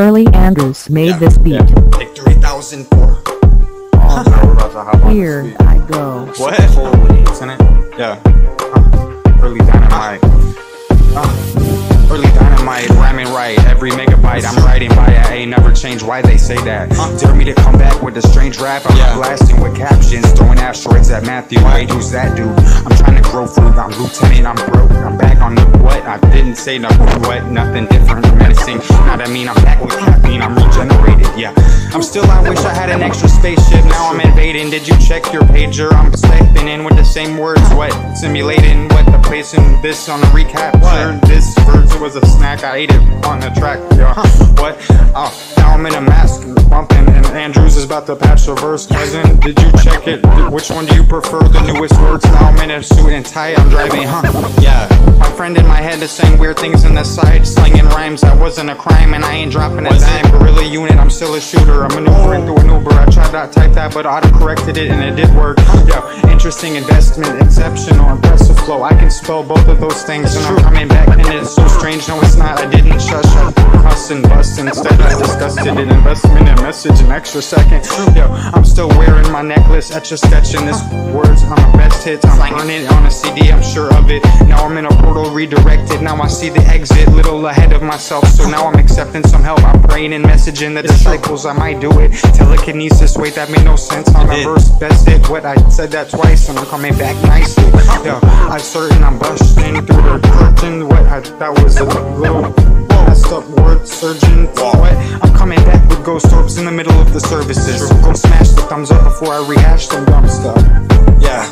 Erlee Andrews made this beat. Take 3004. Oh, no, we're about to hop on Here this beat. I go. What? Isn't it? Yeah. Uh, Erlee dynamite. Uh, Erlee dynamite, rhyming right. Every megabyte I'm writing by it. I ain't never changed why they say that. Dare me to come back with a strange rap. I'm Yeah. blasting with captions, throwing asteroids at Matthew. Wait, who's that dude? I'm trying to grow food. I'm lieutenant, I'm broke. I'm back on the what? I didn't say nothing. What? Nothing different. Menacing. Not I mean I'm back with caffeine. I'm regenerated. I'm still. I wish I had an extra spaceship. Now I'm invading. Did you check your pager? I'm stepping in with the same words. What? Simulating what? The placing this on the recap. What? This verse was a snack. I ate it on the track. Yeah. What? Oh, now I'm in a mask. Bumping. And Andrews is about to patch the verse. Cousin, did you check it? Which one do you prefer? The newest words. Now I'm in a suit and tie. I'm driving. Huh? Yeah. My friend in my head is saying weird things in the side, slinging rhymes. That wasn't a crime, and I ain't dropping a dime. Gorilla unit, I'm still a shooter. I'm maneuvering through an Uber. I tried to type that, but auto corrected it, and it did work. Yeah, interesting investment, exceptional, impressive flow. I can spell both of those things, and I'm coming back, and it's so strange. No, it's not. I didn't shush. I and bust. Instead, I disgusted it. Investment and message, an extra second. Yo, I'm still wearing my necklace, etch a sketching this words on my best hits. I'm burning it on a CD, I'm sure of it. Now I'm in a portal redirected. Now I see the exit, little ahead of myself. So now I'm accepting some help. I'm praying and messaging the disciples. I might do it. Telekinesis, wait, that made no sense. On the did. verse, best it. What I said that twice, and I'm coming back nicely. Yeah, I'm certain I'm busting through the curtain. What I, that was a little messed up word surgeon. What? I'm coming back with ghost orbs in the middle of the services. Go smash the thumbs up before I rehash some dumb stuff. Yeah.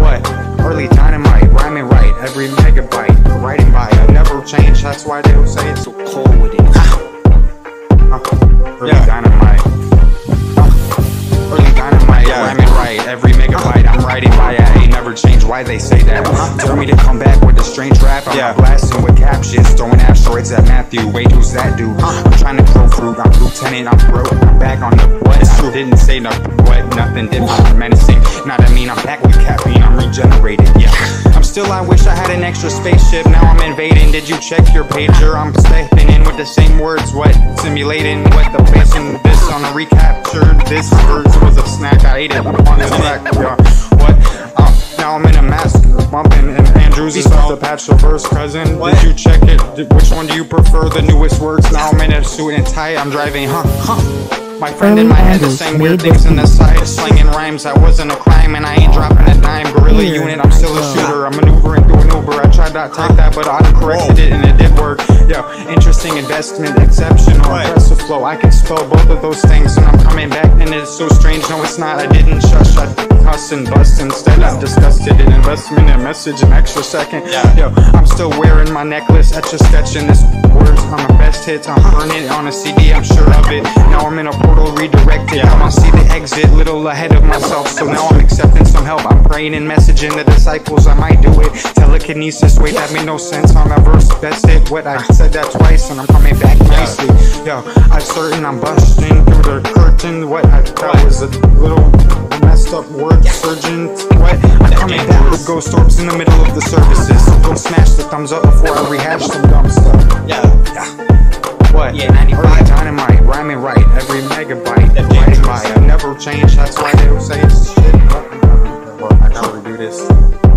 What? Erlee dynamite, rhyming right, every megabyte, writing by. I never change, that's why they will say it's so cold with it. Erlee Yeah. dynamite. Uh, Yeah. rhyming right, every megabyte. I'm writing by it, I ain't never changed why they say that. Tell me to come back with a strange rap, I'm Yeah. blasting with captions, throwing asteroids at Matthew. Wait, who's that dude? I'm trying to grow fruit, I'm lieutenant, I'm broke. I'm back on the what? I didn't say nothing, what? Nothing different, menacing. Not I mean I'm back with caffeine, I'm regenerated, yeah. I'm still, I wish I had an extra spaceship. Now I'm invading. Did you check your pager? I'm stepping in with the same words. What? Simulating what the placing this on a recapture. This words was a snack. I ate it on the track. Yeah. What? Um, now I'm in a mask, bumping, and Andrews is about to patch the verse. Cousin, What? did you check it? Did- Which one do you prefer? The newest words. Now I'm in a suit and tie. I'm driving. Huh? Huh? My friend in my head is saying weird things in the side, slinging rhymes. That wasn't a crime, and I ain't dropping a dime. Gorilla Here I tried that, but auto corrected it, and it did work. Yo, interesting investment, exceptional, Right. impressive flow. I can spell both of those things, and I'm coming back, and it's so strange. No, it's not. I didn't shush. I cuss and bust. Instead, I'm disgusted in investment and message an extra second. Yeah. Yo, I'm still wearing my necklace, etch a sketching this words on my best hits. I'm burning it on a CD, I'm sure of it. Now I'm in a portal redirected. Now I see the exit, little ahead of myself. So now I'm accepting some help. I'm praying and messaging the disciples. I might do it. Telekinesis, wait, that made no sense on a verse. Best hit, what I said that twice, and I'm coming back nicely. Yo, I'm certain I'm busting through the curtain. What I that was a little messed up word surgeon. What? I'm coming back with ghost orbs in the middle of the services. Go smash the thumbs up before I rehash some dumb stuff. Yeah. What? Yeah, 95. Erlee dynamite, rhyming right, every megabyte. That Writing by, I never change, that's why they will say it's shit. Well, I gotta redo this.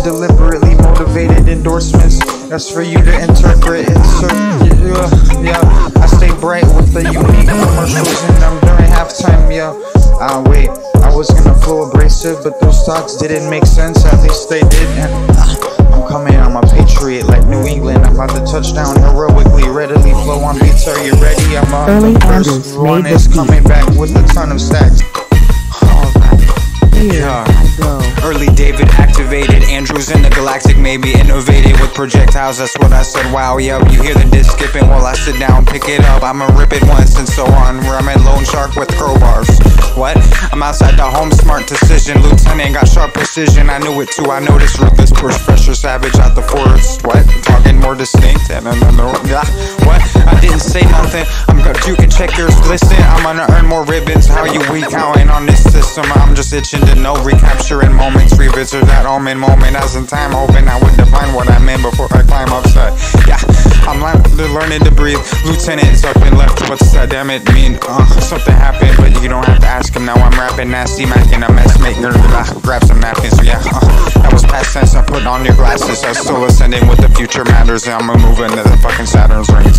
And deliberately motivated endorsements. That's for you to interpret. Insert, yeah, yeah. I stay bright with the unique commercials, and I'm during halftime, yeah. Ah, wait, I was gonna flow abrasive, but those talks didn't make sense. At least they did. And ah, I'm coming, I'm a patriot like New England. I'm about to touch down heroically, readily flow on beats. Are you ready? I'm on Early the first made one. this Is coming back with a ton of stacks. Alright. Here Yeah. I go. Early David activated, Andrews in the galactic maybe innovated with projectiles. That's what I said. Wow, yup. You hear the disc skipping while I sit down, pick it up. I'ma rip it once and so on. Where I'm a lone shark with crowbars. What? I'm outside the home, smart decision. Lieutenant got sharp precision. I knew it too. I noticed ruthless professor savage out the forest. What? Talking more distinct and and- yeah. Didn't say nothing. I'm you can check yours. Listen, I'm gonna earn more ribbons. How you weak? On this system? I'm just itching to know. Recapturing moments, revisit that omen moment. As in time, hoping I would define what I meant before I climb upside. Yeah, I'm learning to breathe. Lieutenant's up and left. What's that? Damn it mean? Uh, something happened, but you don't have to ask him. Now I'm rapping nasty, macking a mess maker. Grab some napkins. Yeah, uh, that was past tense. I put on your glasses. I'm still ascending with the future matters. And I'm moving to the fucking Saturn's rings.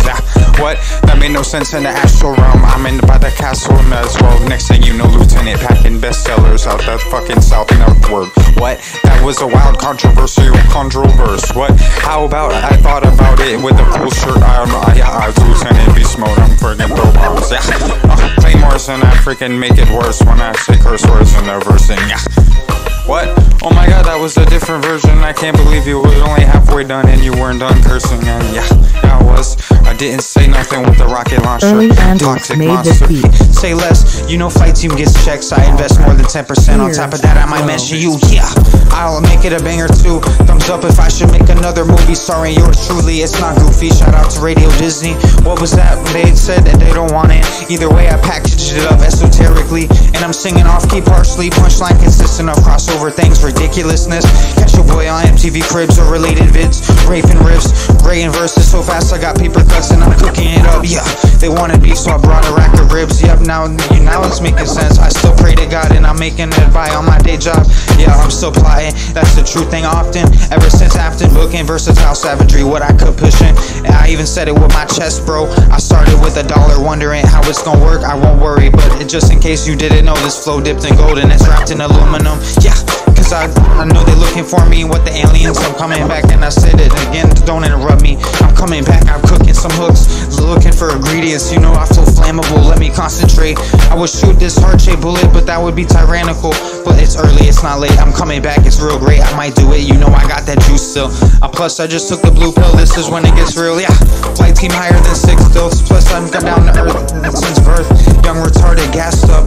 What? That made no sense in the astral realm. I'm in by the castle as well. Next thing you know, Lieutenant packing bestsellers out that fucking south northward. What? That was a wild, controversial controverse. What? How about I thought about it with a cool shirt on? Uh, yeah, I Lieutenant Beast Mode. I'm friggin' throw bombs. Yeah, uh, claymores and I freaking make it worse when I say curse words in the versing. Yeah. What? Oh my god, that was a different version. I can't believe you was only halfway done and you weren't done cursing. And yeah, I was. I didn't say nothing with the rocket launcher. Early Toxic made monster. this beat. Say less. You know, flight team gets checks. I invest more than 10%. On top of that, I might mention you. Yeah, I'll make it a banger too. Thumbs up if I should make another movie starring yours truly. It's not goofy. Shout out to Radio Disney. What was that? They said that they don't want it. Either way, I packaged it up esoterically. And I'm singing off key partially. Punchline consistent of crossover things, ridiculousness. Catch your boy on MTV Cribs or related vids. Raping riffs, Ray and verses so fast I got paper cuts and I'm cooking it up. Yeah, they wanted beef, so I brought a rack of ribs. Yep, now now it's making sense. I still pray to God and I'm making it by on my day job. Yeah, I'm still plotting. That's the true thing often. Ever since Afton booking versatile savagery, what I could push in. And I even said it with my chest, bro. I started with a dollar, wondering how it's gonna work. I won't worry, but just in case you didn't know, this flow dipped in gold and it's wrapped in aluminum. Yeah. Cause I, I know they're looking for me with the aliens. I'm coming back and I said it again. Don't interrupt me. I'm coming back. I'm cooking some hooks. Looking for ingredients. You know I feel flammable. Let me concentrate. I would shoot this heart shaped bullet, but that would be tyrannical. But it's early, it's not late. I'm coming back. It's real great. I might do it. You know I got that juice still. Uh, plus, I just took the blue pill. This is when it gets real. Yeah. Flight team higher than six stilts. Plus, I'm gone down to earth since birth. Young retarded, gassed up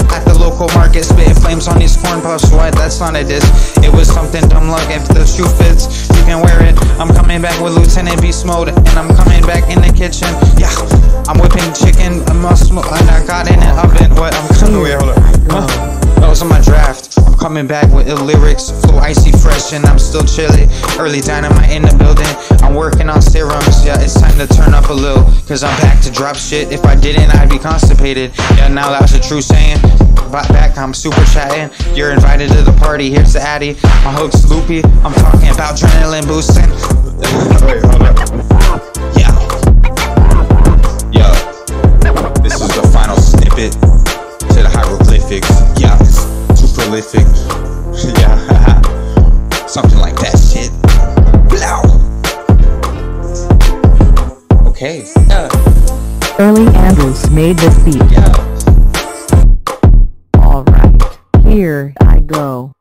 local market. Spitting flames on these corn puffs. What? That's not a diss. It was something dumb luck. If the shoe fits, you can wear it. I'm coming back with Lieutenant Beast mode, and I'm coming back in the kitchen. Yeah, I'm whipping chicken, a muscle, and I got in an oven. What? I'm coming. Wait, hold up. Huh? Coming back with ill lyrics, flow icy fresh, and I'm still chilly. Erlee dynamite in the building. I'm working on serums. Yeah, it's time to turn up a little, cause I'm back to drop shit. If I didn't, I'd be constipated. Yeah, now that's a true saying. Back, I'm super chatting. You're invited to the party. Here's the Addy. My hook's loopy. I'm talking about adrenaline boosting. Wait, hold up. Yeah. Yo. This is the final snippet to the hieroglyphics. Yeah, prolific. Yeah. Something like that shit. Blow. Okay. Yeah. Erlee Andrews made this beat. Yeah. Alright, here I go.